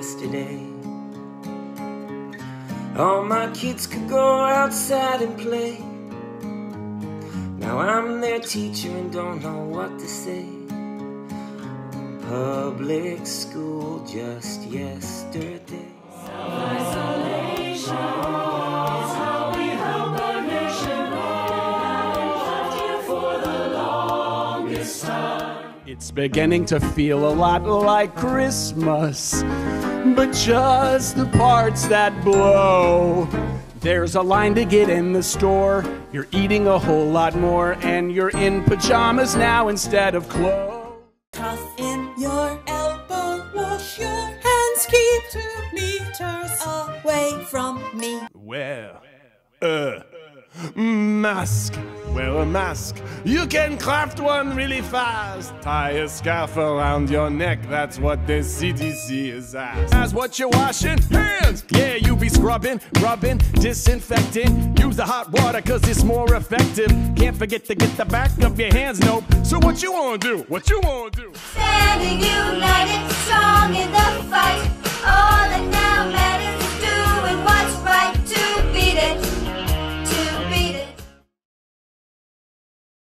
yesterday. All my kids could go outside and play. Now I'm their teacher and don't know what to say. Public school just yesterday. It's beginning to feel a lot like Christmas, but just the parts that blow. There's a line to get in the store. You're eating a whole lot more, and you're in pajamas now instead of clothes. Cough in your elbow, wash your hands, keep two meters away from me. Wear a uh, mask. Wear a mask. You can craft one really fast. Tie a scarf around your neck. That's what the CDC is asked. As what you're washing hands. Yeah, you be scrubbing, rubbing, disinfecting. Use the hot water cause it's more effective. Can't forget to get the back of your hands, nope. So what you wanna do? What you wanna do? Standing united,